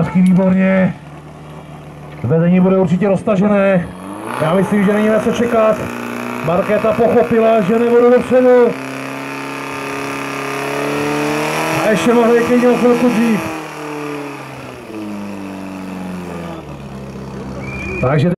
Zpátky výborně. Vedení bude určitě roztažené. Já myslím, že není na co čekat. Markéta pochopila, že nebudu dopředu. A ještě mohli klidně o chvilku dřív. Takže